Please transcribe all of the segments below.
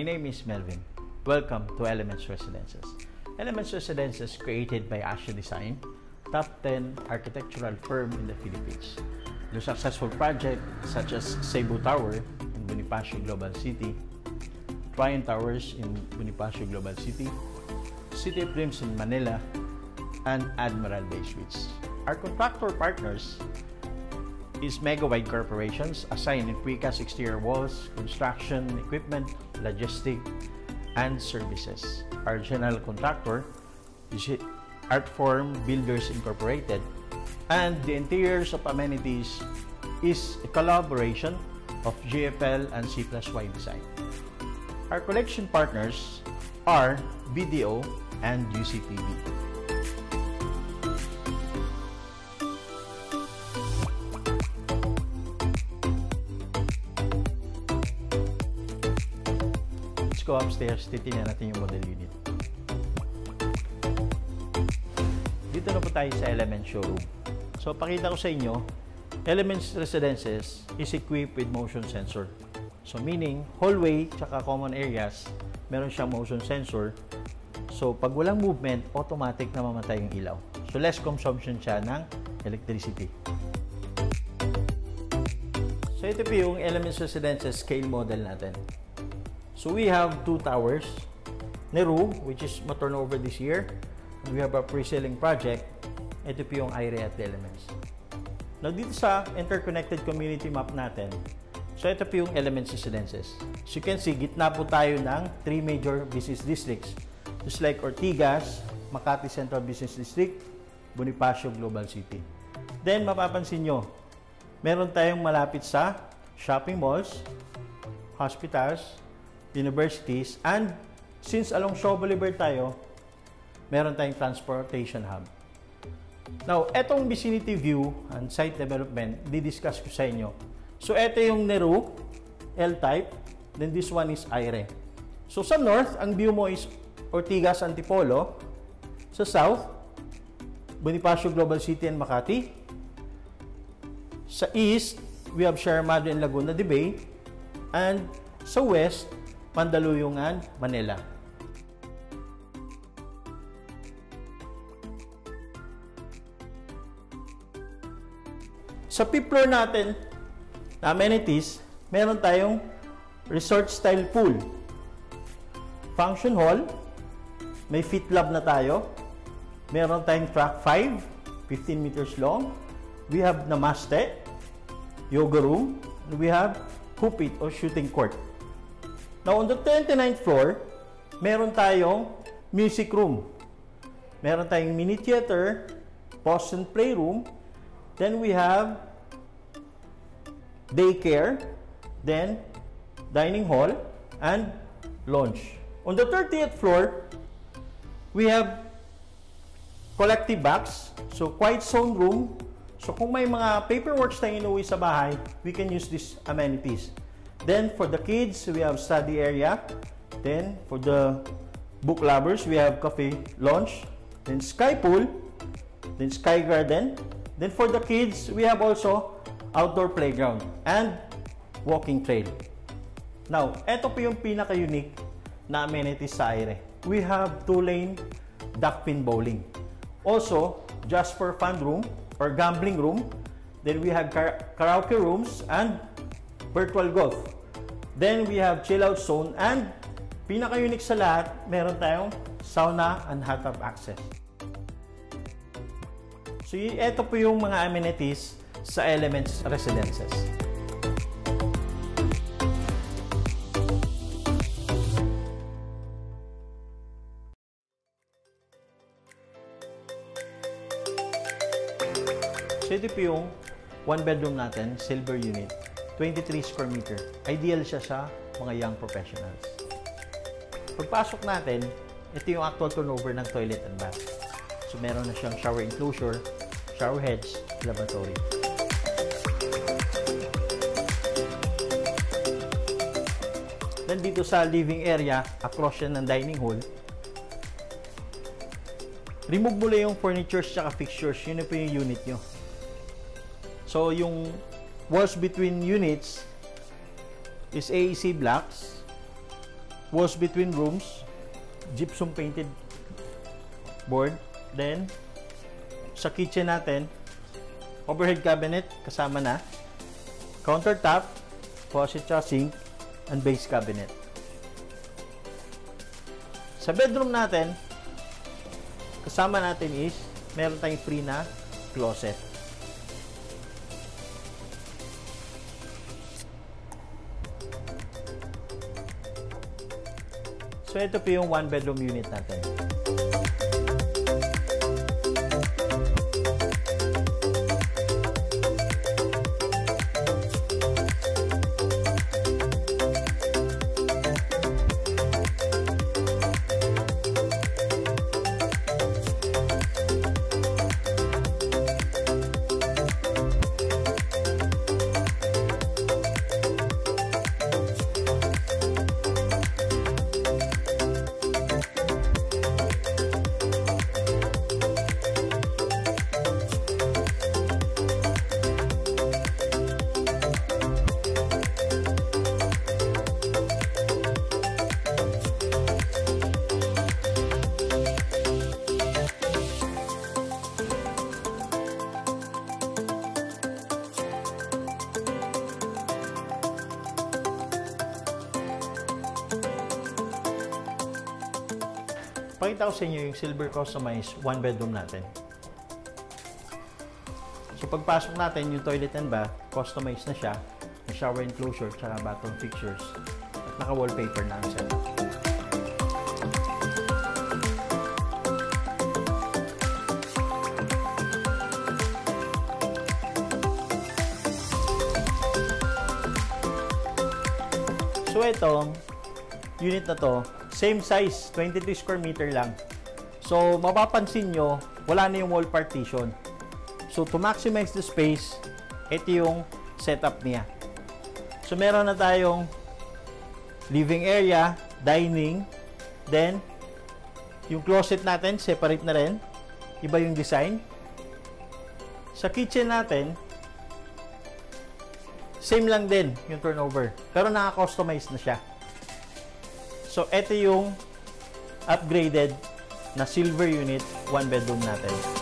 My name is Melvin. Welcome to Elements Residences. Elements Residences created by Asha Design, top 10 architectural firm in the Philippines. Their successful projects such as Cebu Tower in Bonifacio Global City, Tryon Towers in Bonifacio Global City, City of Dreams in Manila, and Admiral Bay Suites. Our contractor partners is Megawide Corporations assigned in precast exterior walls, construction, equipment, logistic, and services. Our general contractor is Artform Builders Incorporated and the interiors of amenities is a collaboration of GFL and C plus Y Design. Our collection partners are BDO and UCTV. Upstairs, titingnan natin yung model unit. Dito na po tayo sa Element Showroom. So, pakita ko sa inyo, Elements Residences is equipped with motion sensor. So, meaning, hallway tsaka common areas, meron siyang motion sensor. So, pag walang movement, automatic na mamatay yung ilaw. So, less consumption siya ng electricity. So, ito po yung Elements Residences scale model natin. So, we have two towers. Neru, which is ma-turnover this year. And we have a pre-selling project. Ito po yung IRE at Elements. Now, dito sa interconnected community map natin, so ito po yung Elements Residences. As you can see, gitna po tayo ng three major business districts. Just like Ortigas, Makati Central Business District, Bonifacio Global City. Then, mapapansin nyo, meron tayong malapit sa shopping malls, hospitals, universities, and since along Shaw Boulevard tayo, meron tayong transportation hub. Now, etong vicinity view and site development, di-discuss ko sa inyo. So, ito yung Neru, L-type, then this one is IRE. So, sa north, ang view mo is Ortigas, Antipolo. Sa south, Bonifacio Global City and Makati. Sa east, we have Sierra Madre and Laguna de Bay. And sa west, Mandaluyungan, Manila. Sa fifth floor natin, na amenities, meron tayong resort style pool. Function hall, may fit lab na tayo. Meron tayong track 5, 15 meters long. We have namaste, yoga room, and we have hoop it or shooting court. Now, on the 29th floor, meron tayong music room. Meron tayong mini theater, post and playroom. Then we have daycare, then dining hall, and lounge. On the 30th floor, we have collective box, so quiet zone room. So kung may mga paperwork tayong inuwi sa bahay, we can use these amenities. Then for the kids, we have study area. Then for the book lovers, we have cafe lounge. Then sky pool. Then sky garden. Then for the kids, we have also outdoor playground and walking trail. Now, ito po yung pinaka-unique na amenities sa Aire. We have two-lane duckpin bowling. Also, just for fun room or gambling room. Then we have kar karaoke rooms and virtual golf. Then we have chill out zone and pinaka-unique sa lahat, meron tayong sauna and hot tub access. So, ito po yung mga amenities sa Elements Residences. So, ito po yung one bedroom natin, silver unit, 23 square meter. Ideal siya sa mga young professionals. Pagpasok natin, ito yung actual turnover ng toilet and bath. So, meron na siyang shower enclosure, shower heads, lavatory. Then dito sa living area, across yan ng dining hall, remove mo lang yung furnitures at fixtures. Yun na po yung unit nyo. So, yung walls between units is AEC blocks. walls between rooms, gypsum painted board. Then, sa kitchen natin, overhead cabinet kasama na, countertop, faucet at sink, and base cabinet. Sa bedroom natin, kasama natin is, meron tayong free na closet. So, ito po yung one bedroom unit natin. Pakita ko sa inyo yung silver customized one bedroom natin. So pagpasok natin yung toilet and bath, customized na siya. May shower enclosure, tsaka bathroom fixtures. At naka-wallpaper na ang setup. So ito, unit na to, same size, 22 square meter lang. So mapapansin nyo, wala na yung wall partition. So to maximize the space, ito yung setup niya. So meron na tayong living area, dining, then yung closet natin, separate na rin. Iba yung design. Sa kitchen natin, same lang din yung turnover. Pero naka-customize na siya. So, ito yung upgraded na silver unit, one bedroom natin.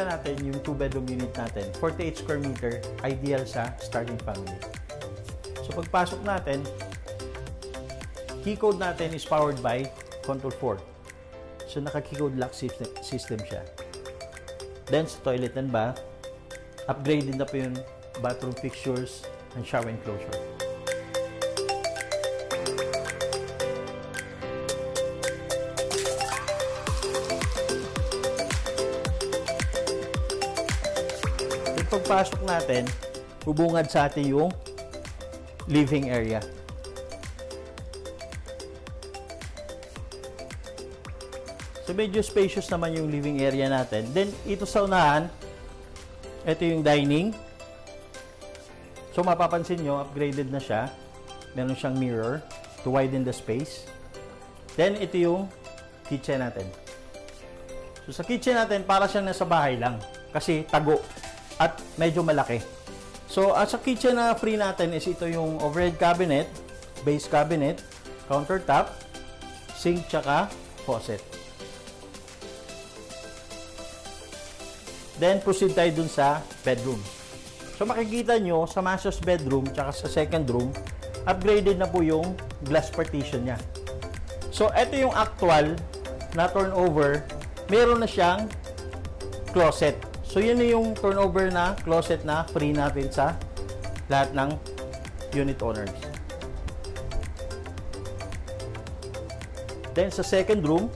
Pakita natin yung two-bedroom unit natin. 48 square meter, ideal sa starting family. So, pagpasok natin, key code natin is powered by Control 4. So, naka-keycode lock system, system siya. Then, sa toilet and bath, upgraded na po yung bathroom fixtures and shower enclosure. Pagpasok natin, bubungad sa atin yung living area. So medyo spacious naman yung living area natin. Then ito sa unahan, ito yung dining. So mapapansin nyo, upgraded na siya. Meron siyang mirror to widen the space. Then ito yung kitchen natin. So sa kitchen natin, para siyang nasa bahay lang. Kasi tago at medyo malaki. So as sa kitchen na free natin is ito yung overhead cabinet, base cabinet, countertop, sink tsaka faucet. Then, proceed tayo dun sa bedroom. So, makikita nyo sa master's bedroom tsaka sa second room, upgraded na po yung glass partition niya. So, ito yung actual na turnover. Meron na siyang closet. So yun yung turnover na closet na free natin sa lahat ng unit owners. Then sa second room,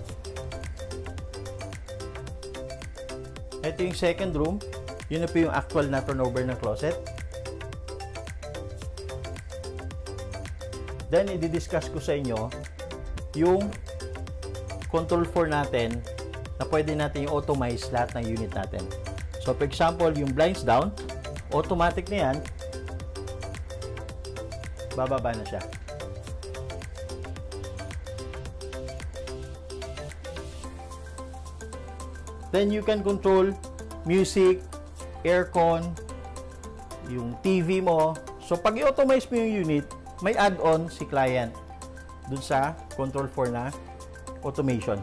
ito yung second room, yun na po yung actual na turnover ng closet. Then, i-discuss ko sa inyo yung control 4 natin na pwede natin i-automize lahat ng unit natin. So, for example, yung blinds down, automatic na yan, bababa na siya. Then you can control music, aircon, yung TV mo. So pag i-automize mo yung unit, may add-on si client dun sa Control 4 na automation.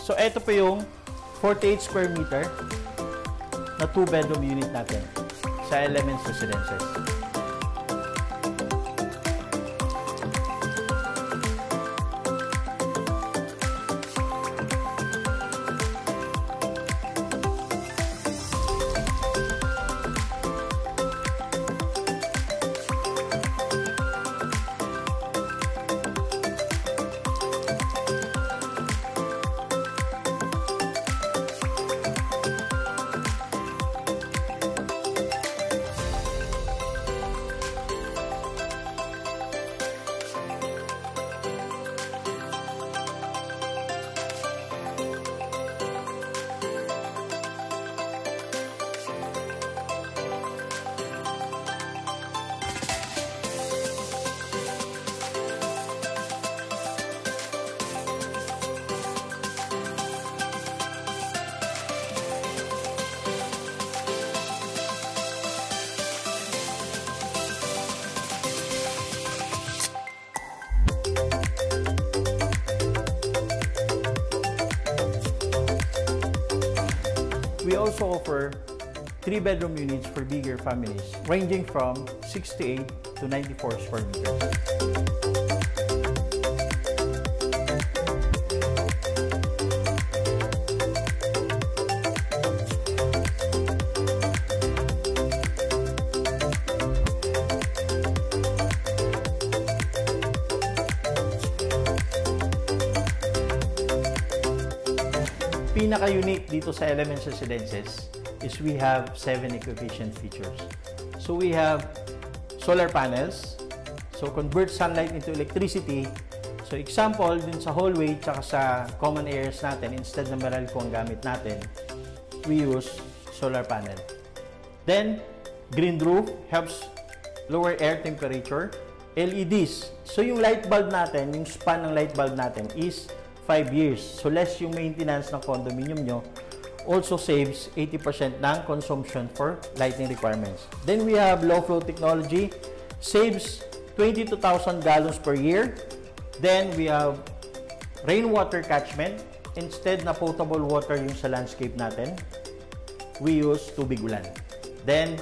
So ito pa yung 48 square meter na two-bedroom unit natin sa Elements Residences. We also offer three-bedroom units for bigger families, ranging from 68 to 94 square meters. dito sa Elements Residences is we have seven eco-efficient features. So we have solar panels, so convert sunlight into electricity. So example, dun sa hallway tsaka sa common areas natin, instead na meralco ang gamit natin, we use solar panel. Then, green roof helps lower air temperature. LEDs. So yung light bulb natin, yung span ng light bulb natin is 5 years. So less yung maintenance ng condominium nyo. Also saves 80% ng consumption for lighting requirements. Then we have low flow technology. Saves 22,000 gallons per year. Then we have rainwater catchment. Instead na potable water yung sa landscape natin, we use tubig ulan. Then,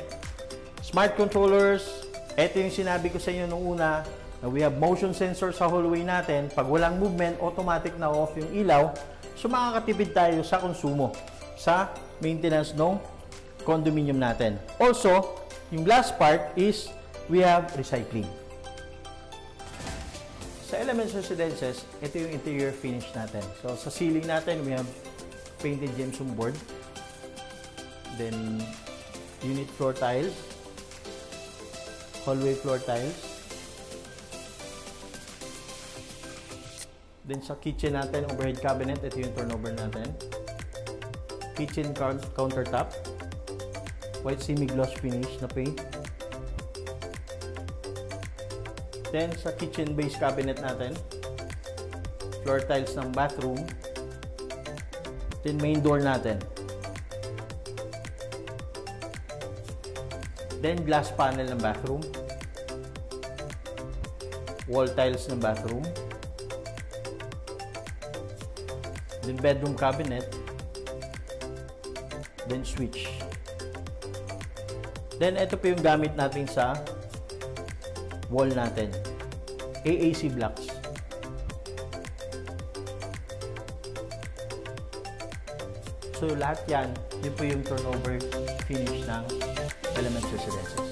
smart controllers. Ito yung sinabi ko sa inyo nung una, We have motion sensor sa hallway natin. Pag walang movement, automatic na off yung ilaw. So makakatipid tayo sa konsumo, sa maintenance ng condominium natin. Also, yung last part is we have recycling. Sa Elements Residences, ito yung interior finish natin. So sa ceiling natin, we have painted gypsum board. Then, unit floor tiles, hallway floor tiles, Then sa kitchen natin, overhead cabinet, ito yung turnover natin. Kitchen countertop. White semi-gloss finish na paint. Then sa kitchen base cabinet natin, floor tiles ng bathroom. Then main door natin. Then glass panel ng bathroom. Wall tiles ng bathroom. in bedroom cabinet, then switch. Then, ito po yung gamit natin sa wall natin. AAC blocks. So, lahat yan, yun po yung turnover finish ng Elements Residences.